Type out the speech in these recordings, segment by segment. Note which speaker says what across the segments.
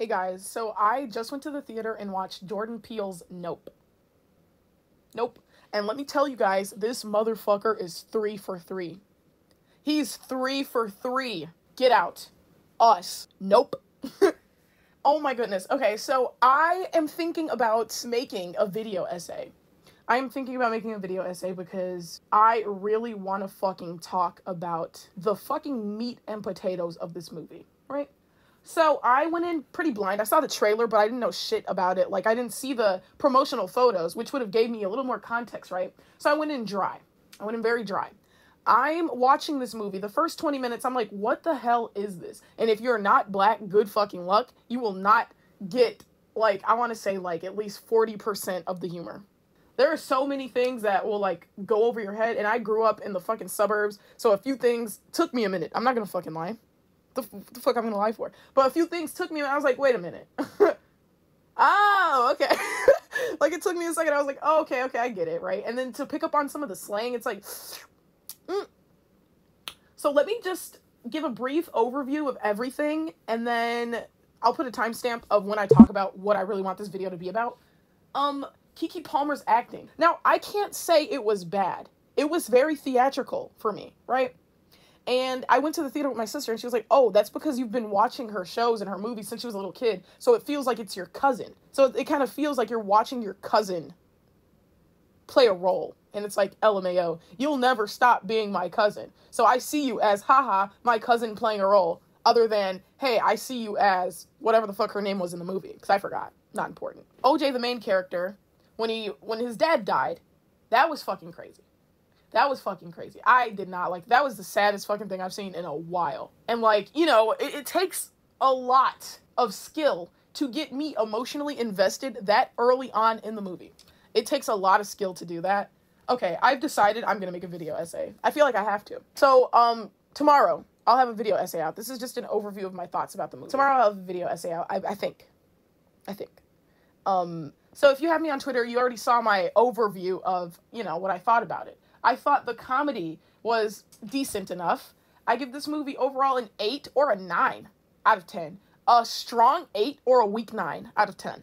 Speaker 1: Hey guys, so I just went to the theater and watched Jordan Peele's Nope. Nope. And let me tell you guys, this motherfucker is three for three. He's three for three. Get out. Us. Nope. oh my goodness. Okay, so I am thinking about making a video essay. I am thinking about making a video essay because I really want to fucking talk about the fucking meat and potatoes of this movie, right? So I went in pretty blind. I saw the trailer, but I didn't know shit about it. Like I didn't see the promotional photos, which would have gave me a little more context, right? So I went in dry. I went in very dry. I'm watching this movie. The first 20 minutes, I'm like, what the hell is this? And if you're not black, good fucking luck. You will not get like I want to say like at least 40% of the humor. There are so many things that will like go over your head and I grew up in the fucking suburbs, so a few things took me a minute. I'm not going to fucking lie the, the fuck I'm gonna lie for. But a few things took me, and I was like, wait a minute. oh, okay. like it took me a second. I was like, oh, okay, okay, I get it, right? And then to pick up on some of the slang, it's like, mm. so let me just give a brief overview of everything, and then I'll put a timestamp of when I talk about what I really want this video to be about. Um, Keke Palmer's acting. Now, I can't say it was bad. It was very theatrical for me, right? And I went to the theater with my sister, and she was like, "Oh, that's because you've been watching her shows and her movies since she was a little kid, so it feels like it's your cousin. So it, kind of feels like you're watching your cousin play a role." And it's like, "LMAO, you'll never stop being my cousin. So I see you as, haha, my cousin playing a role, other than, hey, I see you as whatever the fuck her name was in the movie, because I forgot. Not important. OJ, the main character, when he when his dad died, that was fucking crazy. That was fucking crazy. I did not like that was the saddest fucking thing I've seen in a while. And like, you know, it, it takes a lot of skill to get me emotionally invested that early on in the movie. It takes a lot of skill to do that. Okay, I've decided I'm gonna make a video essay. I feel like I have to. So, um, tomorrow I'll have a video essay out. This is just an overview of my thoughts about the movie. Tomorrow I'll have a video essay out. I, I think. I think. Um, so if you have me on Twitter, you already saw my overview of, you know, what I thought about it. I thought the comedy was decent enough. I give this movie overall an 8 or a 9 out of 10. A strong 8 or a weak 9 out of 10.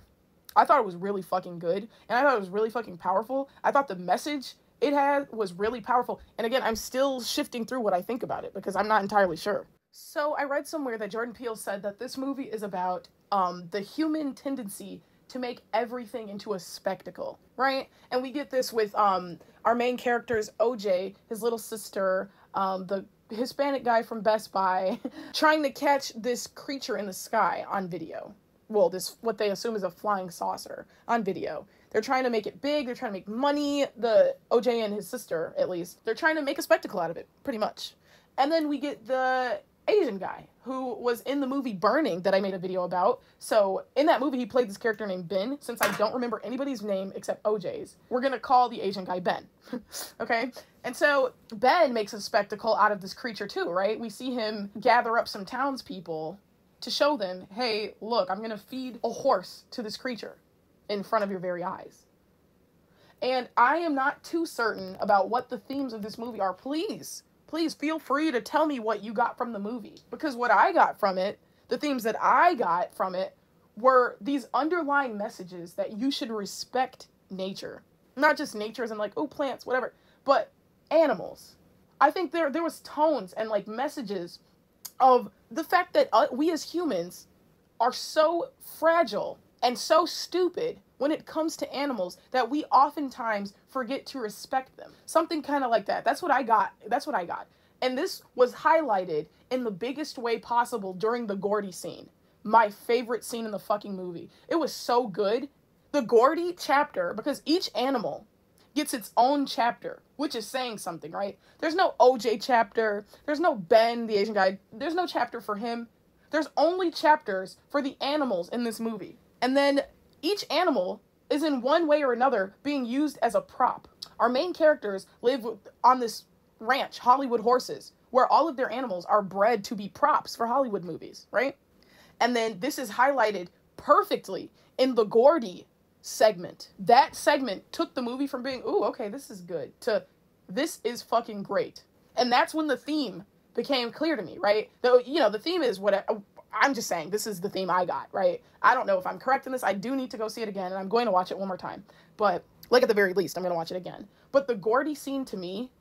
Speaker 1: I thought it was really fucking good and I thought it was really fucking powerful. I thought the message it had was really powerful. And again, I'm still shifting through what I think about it because I'm not entirely sure. So I read somewhere that Jordan Peele said that this movie is about um, the human tendency to make everything into a spectacle, right? And we get this with um our main characters OJ, his little sister, um the Hispanic guy from Best Buy, trying to catch this creature in the sky on video. Well, this what they assume is a flying saucer on video. They're trying to make it big, they're trying to make money, the OJ and his sister at least. They're trying to make a spectacle out of it, pretty much. And then we get the Asian guy who was in the movie Burning that I made a video about. So in that movie, he played this character named Ben. Since I don't remember anybody's name except OJ's, we're gonna call the Asian guy Ben. okay? And so Ben makes a spectacle out of this creature too, right? We see him gather up some townspeople to show them, hey, look, I'm gonna feed a horse to this creature in front of your very eyes. And I am not too certain about what the themes of this movie are. Please please feel free to tell me what you got from the movie. Because what I got from it, the themes that I got from it, were these underlying messages that you should respect nature. Not just nature as in like, oh, plants, whatever, but animals. I think there there was tones and like messages of the fact that uh, we as humans are so fragile and so stupid when it comes to animals that we oftentimes forget to respect them. Something kind of like that. That's what I got. That's what I got. And this was highlighted in the biggest way possible during the Gordy scene. My favorite scene in the fucking movie. It was so good. The Gordy chapter, because each animal gets its own chapter, which is saying something, right? There's no OJ chapter. There's no Ben, the Asian guy. There's no chapter for him. There's only chapters for the animals in this movie. And then each animal is in one way or another being used as a prop. Our main characters live on this ranch, Hollywood Horses, where all of their animals are bred to be props for Hollywood movies, right? And then this is highlighted perfectly in the Gordy segment. That segment took the movie from being, ooh, okay, this is good, to this is fucking great. And that's when the theme became clear to me, right? Though, you know, the theme is what I'm just saying this is the theme I got, right? I don't know if I'm correct in this. I do need to go see it again, and I'm going to watch it one more time. But like at the very least, I'm going to watch it again. But the Gordy scene to me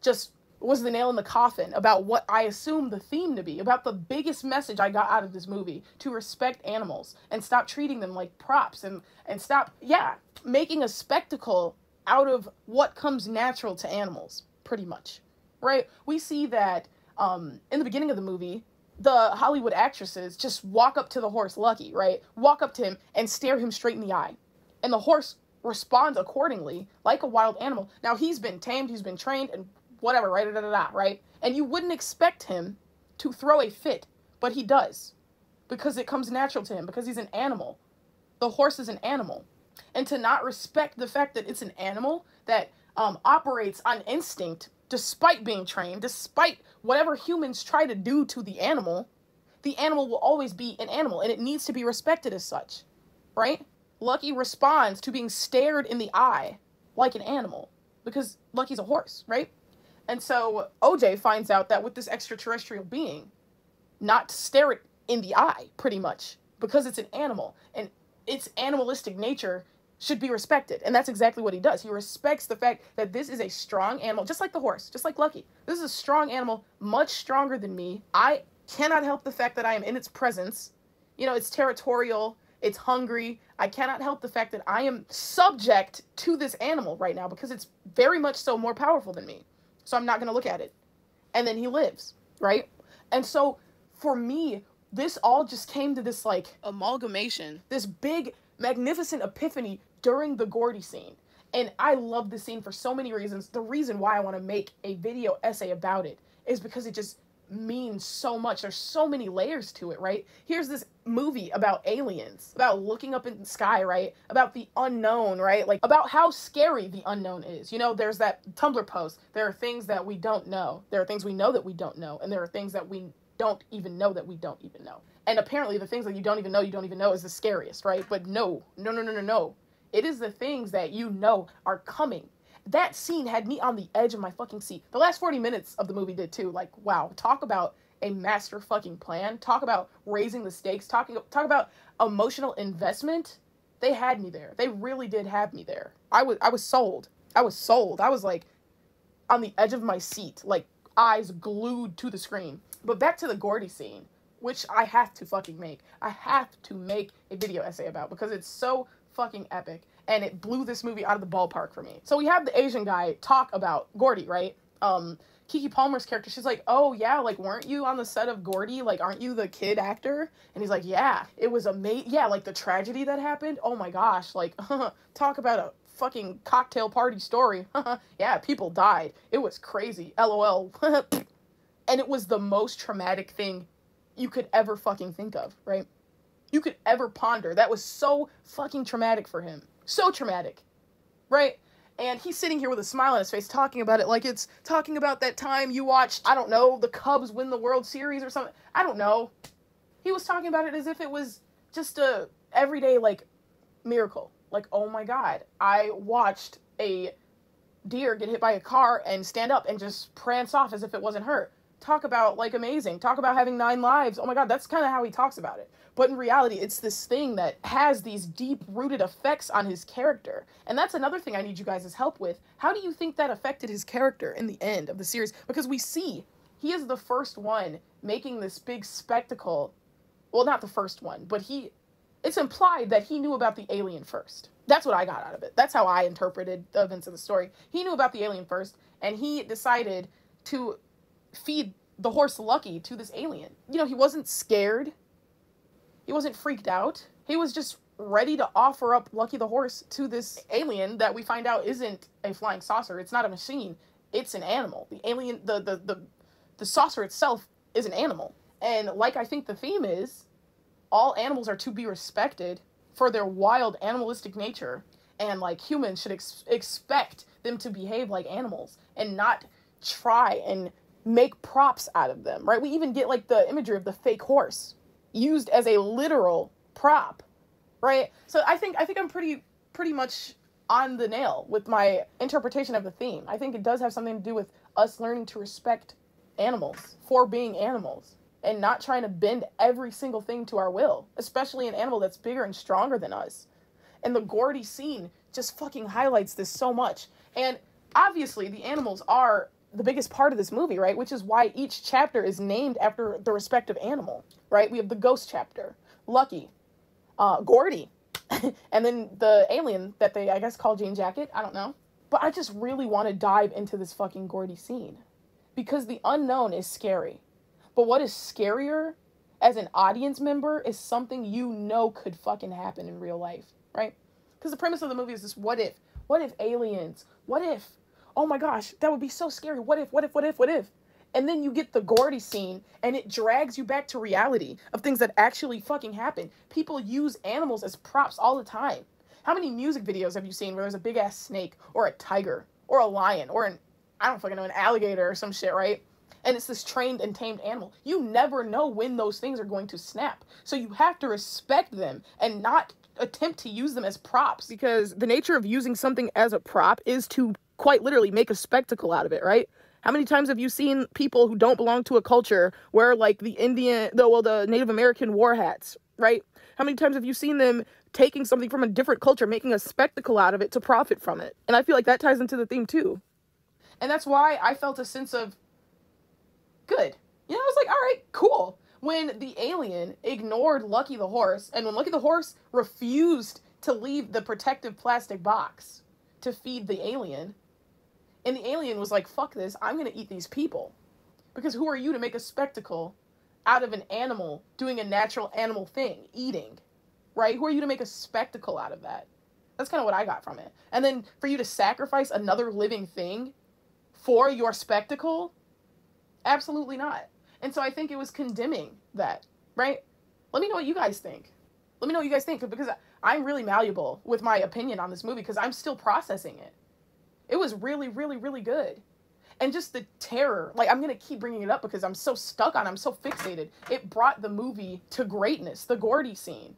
Speaker 1: just was the nail in the coffin about what I assumed the theme to be, about the biggest message I got out of this movie to respect animals and stop treating them like props and and stop yeah, making a spectacle out of what comes natural to animals, pretty much. Right? We see that um, in the beginning of the movie, the Hollywood actresses just walk up to the horse Lucky, right? Walk up to him and stare him straight in the eye. And the horse responds accordingly, like a wild animal. Now he's been tamed, he's been trained, and whatever, right? Da, da, da, right? And you wouldn't expect him to throw a fit, but he does. Because it comes natural to him, because he's an animal. The horse is an animal. And to not respect the fact that it's an animal that um, operates on instinct despite being trained, despite whatever humans try to do to the animal, the animal will always be an animal and it needs to be respected as such, right? Lucky responds to being stared in the eye like an animal because Lucky's a horse, right? And so OJ finds out that with this extraterrestrial being, not to stare it in the eye, pretty much, because it's an animal and its animalistic nature should be respected. And that's exactly what he does. He respects the fact that this is a strong animal, just like the horse, just like Lucky. This is a strong animal, much stronger than me. I cannot help the fact that I am in its presence. You know, it's territorial, it's hungry. I cannot help the fact that I am subject to this animal right now because it's very much so more powerful than me. So I'm not going to look at it. And then he lives, right? And so for me, this all just came to this like amalgamation, this big, magnificent epiphany during the Gordy scene. And I love this scene for so many reasons. The reason why I want to make a video essay about it is because it just means so much. There's so many layers to it, right? Here's this movie about aliens, about looking up in the sky, right? About the unknown, right? Like about how scary the unknown is. You know, there's that Tumblr post. There are things that we don't know. There are things we know that we don't know, and there are things that we don't even know that we don't even know. And apparently the things that you don't even know you don't even know is the scariest, right? But no, no, no, no, no, no. It is the things that you know are coming that scene had me on the edge of my fucking seat. The last 40 minutes of the movie did too. Like, wow, talk about a master fucking plan. Talk about raising the stakes. Talking talk about emotional investment. They had me there. They really did have me there. I was I was sold. I was sold. I was like on the edge of my seat, like eyes glued to the screen. But back to the Gordy scene, which I have to fucking make. I have to make a video essay about because it's so fucking epic and it blew this movie out of the ballpark for me. So we have the Asian guy talk about Gordy, right? Um, Keke Palmer's character, she's like, "Oh yeah, like weren't you on the set of Gordy? Like, aren't you the kid actor?" And he's like, "Yeah, it was amazing. Yeah, like the tragedy that happened. Oh my gosh, like talk about a fucking cocktail party story. yeah, people died. It was crazy. LOL. and it was the most traumatic thing you could ever fucking think of, right? You could ever ponder. That was so fucking traumatic for him. So traumatic, right? And he's sitting here with a smile on his face talking about it like it's talking about that time you watched, I don't know, the Cubs win the World Series or something. I don't know. He was talking about it as if it was just a everyday like miracle. Like, oh my god, I watched a deer get hit by a car and stand up and just prance off as if it wasn't hurt. Talk about like amazing. Talk about having nine lives. Oh my god, that's kind of how he talks about it. But in reality, it's this thing that has these deep rooted effects on his character. And that's another thing I need you guys' help with. How do you think that affected his character in the end of the series? Because we see he is the first one making this big spectacle. Well, not the first one, but he it's implied that he knew about the alien first. That's what I got out of it. That's how I interpreted the events of the story. He knew about the alien first, and he decided to feed the horse Lucky to this alien. You know, he wasn't scared. He wasn't freaked out. He was just ready to offer up Lucky the horse to this alien that we find out isn't a flying saucer. It's not a machine. It's an animal. The alien the the the, the saucer itself is an animal. And like I think the theme is, all animals are to be respected for their wild animalistic nature and like humans should ex- expect them to behave like animals and not try and make props out of them, right? We even get like the imagery of the fake horse used as a literal prop, right? So I think I think I'm pretty pretty much on the nail with my interpretation of the theme. I think it does have something to do with us learning to respect animals for being animals. and not trying to bend every single thing to our will, especially an animal that's bigger and stronger than us. And the Gordy scene just fucking highlights this so much. And obviously, the animals are the biggest part of this movie, right? Which is why each chapter is named after the respective animal, right? We have the ghost chapter, Lucky, uh, Gordy, and then the alien that they, I guess, call Jean Jacket. I don't know. But I just really want to dive into this fucking Gordy scene because the unknown is scary. But what is scarier as an audience member is something you know could fucking happen in real life, right? Because the premise of the movie is this what if? What if aliens? What if? Oh my gosh, that would be so scary. What if? What if? What if? What if? And then you get the Gordy scene and it drags you back to reality of things that actually fucking happen. People use animals as props all the time. How many music videos have you seen where there's a big ass snake or a tiger or a lion or an I don't fucking know, an alligator or some shit, right? And it's this trained and tamed animal. You never know when those things are going to snap. So you have to respect them and not attempt to use them as props because the nature of using something as a prop is to quite literally make a spectacle out of it, right? How many times have you seen people who don't belong to a culture wear like the Indian, the well, the Native American war hats, right? How many times have you seen them taking something from a different culture, making a spectacle out of it to profit from it? And I feel like that ties into the theme too. And that's why I felt a sense of good. You know, I was like, all right, cool. When the alien ignored Lucky the horse, and when Lucky the horse refused to leave the protective plastic box to feed the alien, and the alien was like, fuck this, I'm gonna eat these people. Because who are you to make a spectacle out of an animal doing a natural animal thing, eating? Right? Who are you to make a spectacle out of that? That's kind of what I got from it. And then for you to sacrifice another living thing for your spectacle, absolutely not. And so I think it was condemning that, right? Let me know what you guys think. Let me know what you guys think because I'm really malleable with my opinion on this movie because I'm still processing it. It was really, really, really good. And just the terror, like I'm gonna keep bringing it up because I'm so stuck on, it, I'm so fixated. It brought the movie to greatness, the Gordy scene.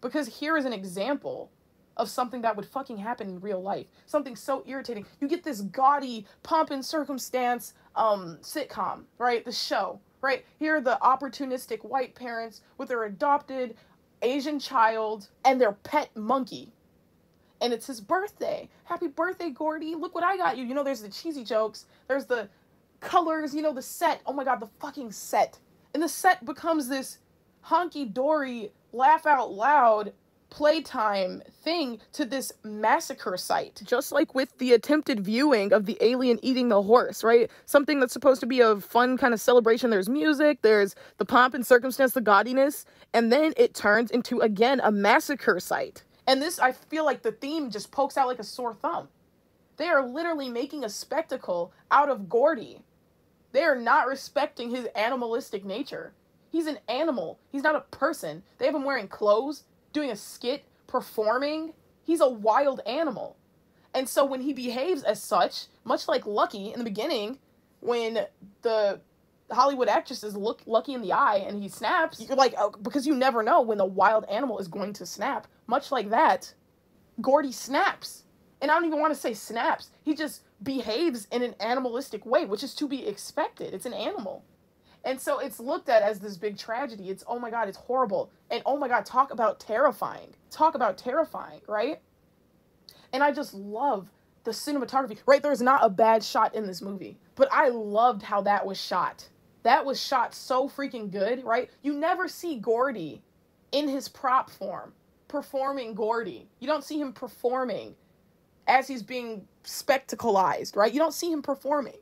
Speaker 1: Because here is an example of something that would fucking happen in real life. Something so irritating. You get this gaudy pomp and circumstance um sitcom, right? The show, right? Here are the opportunistic white parents with their adopted Asian child and their pet monkey. And it's his birthday. Happy birthday, Gordy. Look what I got you. You know, there's the cheesy jokes, there's the colors, you know, the set. Oh my god, the fucking set. And the set becomes this honky dory, laugh out loud playtime thing to this massacre site. Just like with the attempted viewing of the alien eating the horse, right? Something that's supposed to be a fun kind of celebration. There's music, there's the pomp and circumstance, the gaudiness, and then it turns into, again, a massacre site. And this, I feel like the theme just pokes out like a sore thumb. They are literally making a spectacle out of Gordy. They are not respecting his animalistic nature. He's an animal. He's not a person. They have him wearing clothes doing a skit, performing. He's a wild animal. And so when he behaves as such, much like Lucky in the beginning, when the Hollywood actresses look Lucky in the eye and he snaps, you're like, oh, because you never know when the wild animal is going to snap. Much like that, Gordy snaps. And I don't even want to say snaps. He just behaves in an animalistic way, which is to be expected. It's an animal. And so it's looked at as this big tragedy. It's, oh my God, it's horrible. And oh my God, talk about terrifying. Talk about terrifying, right? And I just love the cinematography, right? There's not a bad shot in this movie, but I loved how that was shot. That was shot so freaking good, right? You never see Gordy in his prop form performing Gordy. You don't see him performing as he's being spectacleized, right? You don't see him performing.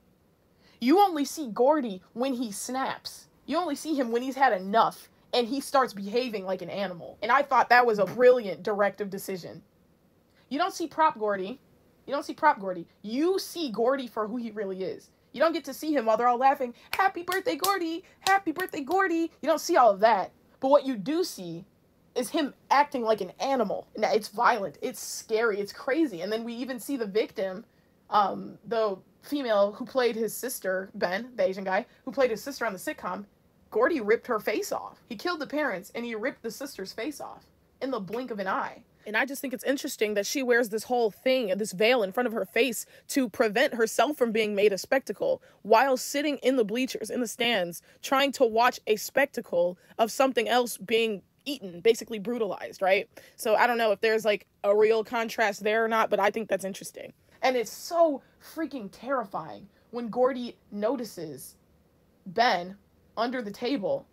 Speaker 1: You only see Gordy when he snaps. You only see him when he's had enough and he starts behaving like an animal. And I thought that was a brilliant directive decision. You don't see prop Gordy. You don't see prop Gordy. You see Gordy for who he really is. You don't get to see him while they're all laughing, Happy birthday, Gordy! Happy birthday, Gordy! You don't see all of that. But what you do see is him acting like an animal. Now, it's violent, it's scary, it's crazy. And then we even see the victim, um, the female who played his sister, Ben, the Asian guy, who played his sister on the sitcom, Gordy ripped her face off. He killed the parents and he ripped the sister's face off in the blink of an eye. And I just think it's interesting that she wears this whole thing, this veil in front of her face to prevent herself from being made a spectacle while sitting in the bleachers, in the stands, trying to watch a spectacle of something else being eaten, basically brutalized, right? So I don't know if there's like a real contrast there or not, but I think that's interesting. And it's so freaking terrifying when Gordy notices Ben under the table,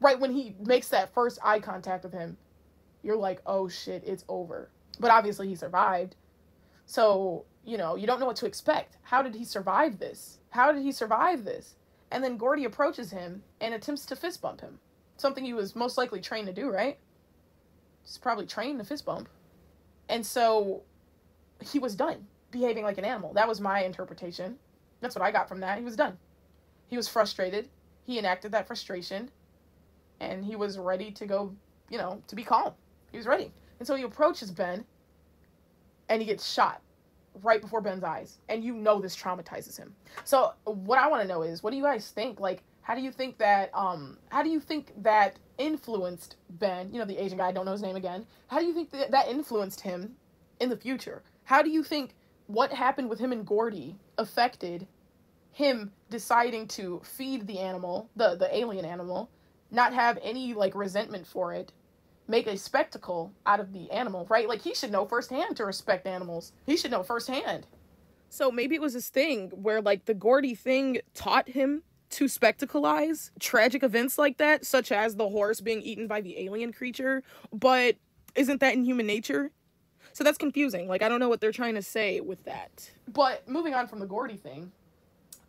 Speaker 1: right when he makes that first eye contact with him. You're like, oh shit, it's over. But obviously he survived. So, you know, you don't know what to expect. How did he survive this? How did he survive this? And then Gordy approaches him and attempts to fist bump him. Something he was most likely trained to do, right? He's probably trained to fist bump. And so he was done behaving like an animal. That was my interpretation. That's what I got from that. He was done. He was frustrated. He enacted that frustration and he was ready to go, you know, to be calm. He was ready. And so he approaches Ben and he gets shot right before Ben's eyes. And you know this traumatizes him. So what I want to know is what do you guys think? Like how do you think that um how do you think that influenced Ben, you know the Asian guy, I don't know his name again. How do you think that that influenced him in the future? How do you think what happened with him and Gordy affected him deciding to feed the animal, the the alien animal, not have any like resentment for it, make a spectacle out of the animal, right? Like he should know firsthand to respect animals. He should know firsthand. So maybe it was this thing where like the Gordy thing taught him to spectacleize tragic events like that, such as the horse being eaten by the alien creature, but isn't that in human nature? So that's confusing. Like I don't know what they're trying to say with that. But moving on from the Gordy thing,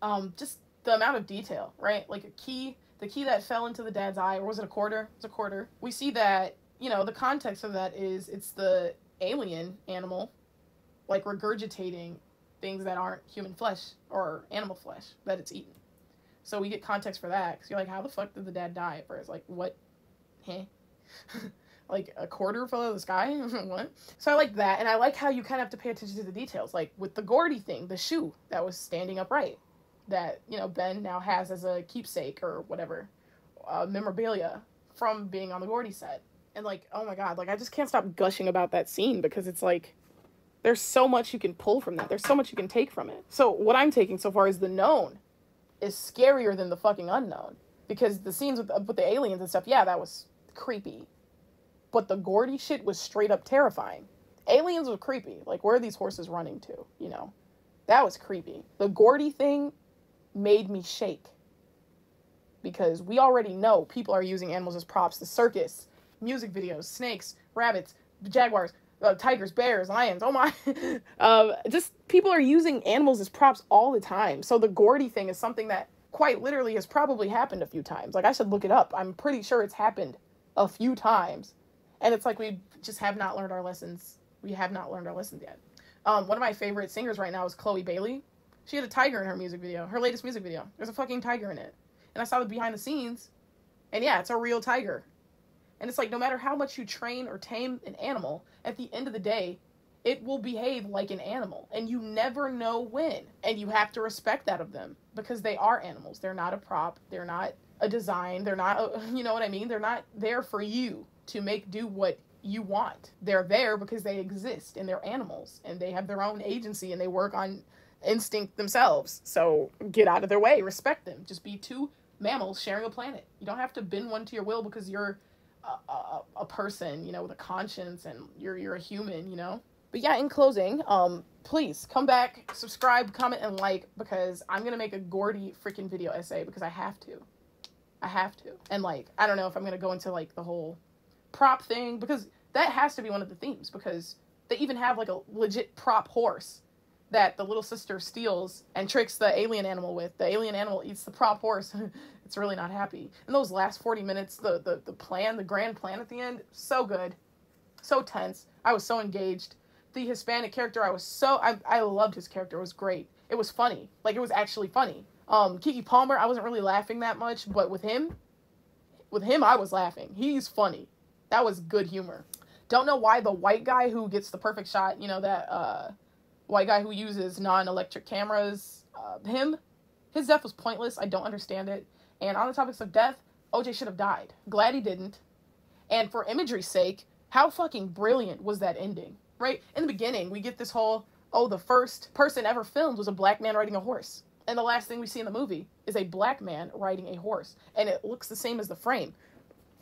Speaker 1: um, just the amount of detail, right? Like a key, the key that fell into the dad's eye, or was it a quarter? It's a quarter. We see that, you know, the context of that is it's the alien animal, like regurgitating things that aren't human flesh or animal flesh that it's eaten. So we get context for that. Cause you're like, how the fuck did the dad die at first? Like, what? Huh? like a quarter fell out of the sky? what? So I like that. And I like how you kind of have to pay attention to the details. Like with the Gordy thing, the shoe that was standing upright that, you know, Ben now has as a keepsake or whatever, uh, memorabilia from being on the Gordy set. And like, oh my god, like I just can't stop gushing about that scene because it's like there's so much you can pull from that. There's so much you can take from it. So what I'm taking so far is the known is scarier than the fucking unknown because the scenes with with the aliens and stuff, yeah, that was creepy. But the Gordy shit was straight up terrifying. Aliens were creepy. Like where are these horses running to, you know? That was creepy. The Gordy thing made me shake. Because we already know people are using animals as props. The circus, music videos, snakes, rabbits, jaguars, uh, tigers, bears, lions. Oh my. um, just people are using animals as props all the time. So the Gordy thing is something that quite literally has probably happened a few times. Like I should look it up. I'm pretty sure it's happened a few times. And it's like we just have not learned our lessons. We have not learned our lessons yet. Um, one of my favorite singers right now is Chloe Bailey. She had a tiger in her music video, her latest music video. There's a fucking tiger in it. And I saw the behind the scenes. And yeah, it's a real tiger. And it's like no matter how much you train or tame an animal, at the end of the day, it will behave like an animal. And you never know when. And you have to respect that of them because they are animals. They're not a prop. They're not a design. They're not, a, you know what I mean? They're not there for you to make do what you want. They're there because they exist and they're animals and they have their own agency and they work on instinct themselves. So get out of their way, respect them. Just be two mammals sharing a planet. You don't have to bend one to your will because you're a, a, person, you know, with a conscience and you're you're a human, you know. But yeah, in closing, um, please come back, subscribe, comment, and like because I'm gonna make a Gordy freaking video essay because I have to. I have to. And like, I don't know if I'm gonna go into like the whole prop thing because that has to be one of the themes because they even have like a legit prop horse that the little sister steals and tricks the alien animal with. The alien animal eats the prop horse. it's really not happy. And those last 40 minutes, the, the, the plan, the grand plan at the end, so good. So tense. I was so engaged. The Hispanic character, I was so, I, I loved his character. It was great. It was funny. Like, it was actually funny. Um, Keke Palmer, I wasn't really laughing that much, but with him, with him, I was laughing. He's funny. That was good humor. Don't know why the white guy who gets the perfect shot, you know, that, uh, white guy who uses non-electric cameras. Uh, him, his death was pointless. I don't understand it. And on the topics of death, OJ should have died. Glad he didn't. And for imagery's sake, How fucking brilliant was that ending, right? In the beginning, we get this whole, oh, the first person ever filmed was a black man riding a horse. And the last thing we see in the movie is a black man riding a horse. And it looks the same as the frame.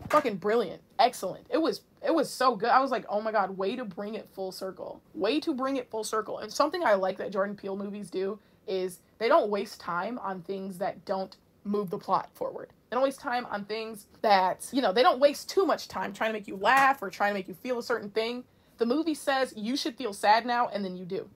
Speaker 1: Fucking brilliant. Excellent. It was it was so good. I was like, oh my god, way to bring it full circle. Way to bring it full circle. And something I like that Jordan Peele movies do is they don't waste time on things that don't move the plot forward. They don't waste time on things that, you know, they don't waste too much time trying to make you laugh or trying to make you feel a certain thing. The movie says you should feel sad now, and then you do.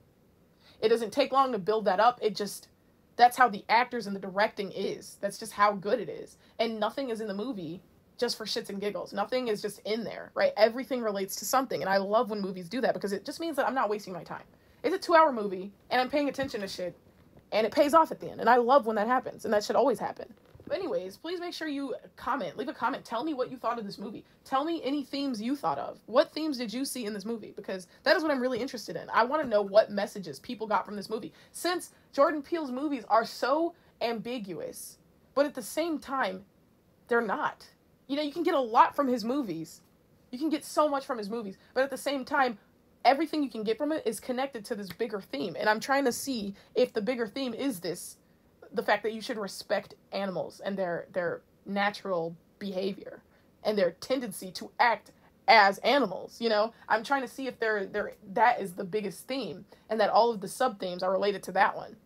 Speaker 1: It doesn't take long to build that up. It just, that's how the actors and the directing is. That's just how good it is. And nothing is in the movie just for shits and giggles. Nothing is just in there, right? Everything relates to something. And I love when movies do that because it just means that I'm not wasting my time. It's a two hour movie and I'm paying attention to shit and it pays off at the end. And I love when that happens, and that should always happen. But anyways, please make sure you comment, leave a comment, tell me what you thought of this movie. Tell me any themes you thought of. What themes did you see in this movie? Because that is what I'm really interested in. I want to know what messages people got from this movie. Since Jordan Peele's movies are so ambiguous, but at the same time, they're not. You know, you can get a lot from his movies. You can get so much from his movies, but at the same time, everything you can get from it is connected to this bigger theme. And I'm trying to see if the bigger theme is this the fact that you should respect animals and their their natural behavior and their tendency to act as animals you know i'm trying to see if they're, they're that is the biggest theme and that all of the sub themes are related to that one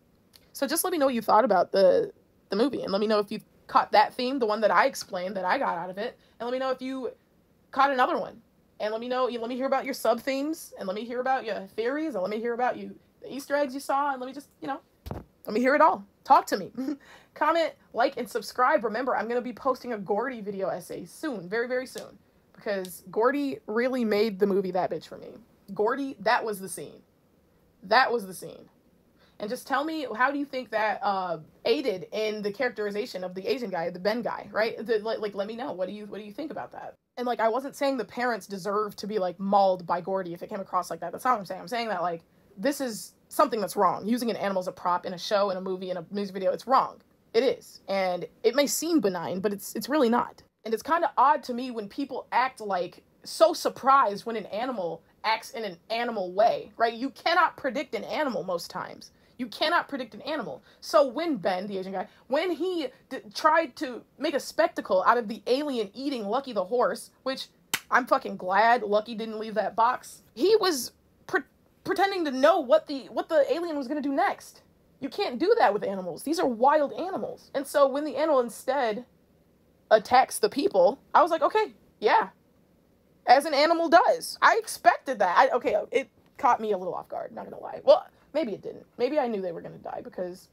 Speaker 1: so just let me know what you thought about the the movie and let me know if you caught that theme the one that i explained that i got out of it and let me know if you caught another one and let me know. Let me hear about your sub themes, and let me hear about your theories, and let me hear about you the Easter eggs you saw, and let me just you know, let me hear it all. Talk to me. Comment, like, and subscribe. Remember, I'm gonna be posting a Gordy video essay soon, very very soon, because Gordy really made the movie that bitch for me. Gordy, that was the scene. That was the scene. And just tell me how do you think that uh, aided in the characterization of the Asian guy, the Ben guy, right? The, like, like, let me know. What do you what do you think about that? and like I wasn't saying the parents deserve to be like mauled by Gordy if it came across like that. That's not what I'm saying. I'm saying that like this is something that's wrong. Using an animal as a prop in a show, in a movie, in a music video, it's wrong. It is. And it may seem benign, but it's it's really not. And it's kind of odd to me when people act like so surprised when an animal acts in an animal way, right? You cannot predict an animal most times. You cannot predict an animal. So when Ben, the Asian guy, when he tried to make a spectacle out of the alien eating Lucky the horse, which I'm fucking glad Lucky didn't leave that box. He was pre- pretending to know what the what the alien was going to do next. You can't do that with animals. These are wild animals. And so when the animal instead attacks the people, I was like, okay, yeah. As an animal does. I expected that. I, okay, it caught me a little off guard, not going to lie. Well, Maybe it didn't. Maybe I knew they were going to die because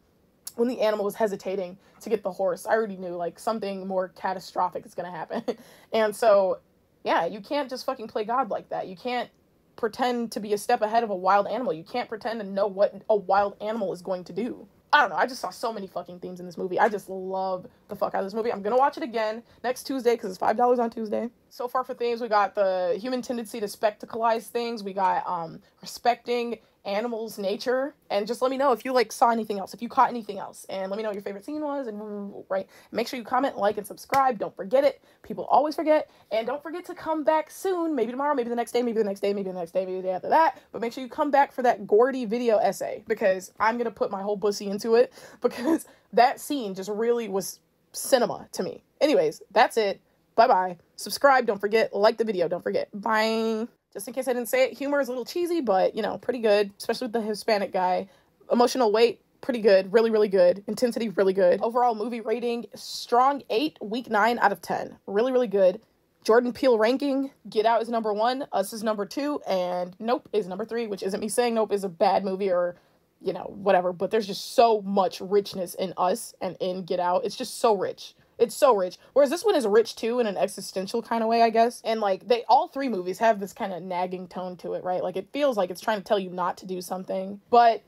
Speaker 1: when the animal was hesitating to get the horse, I already knew like something more catastrophic is going to happen. and so, yeah, you can't just fucking play God like that. You can't pretend to be a step ahead of a wild animal. You can't pretend to know what a wild animal is going to do. I don't know. I just saw so many fucking themes in this movie. I just love the fuck out of this movie. I'm gonna watch it again next Tuesday because it's five dollars on Tuesday. So far for themes, we got the human tendency to spectacleize things. We got um respecting animals nature and just let me know if you like saw anything else if you caught anything else and let me know what your favorite scene was and right make sure you comment like and subscribe don't forget it people always forget and don't forget to come back soon maybe tomorrow maybe the next day maybe the next day maybe the next day maybe the day after that but make sure you come back for that gordy video essay because i'm gonna put my whole pussy into it because that scene just really was cinema to me. Anyways that's it. Bye bye subscribe don't forget. Like the video don't forget. Bye just in case I didn't say it, humor is a little cheesy, but you know, pretty good, especially with the Hispanic guy. Emotional weight, pretty good, really, really good. Intensity, really good. Overall movie rating, strong eight, weak nine out of 10. Really, really good. Jordan Peele ranking, Get Out is number one, Us is number two, and Nope is number three, which isn't me saying Nope is a bad movie or, you know, whatever, but there's just so much richness in Us and in Get Out. It's just so rich. It's so rich. Whereas this one is rich too in an existential kind of way, I guess. And like they all three movies have this kind of nagging tone to it, right? Like it feels like it's trying to tell you not to do something. But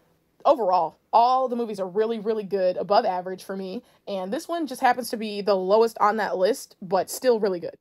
Speaker 1: overall, all the movies are really, really good, above average for me. And this one just happens to be the lowest on that list, but still really good.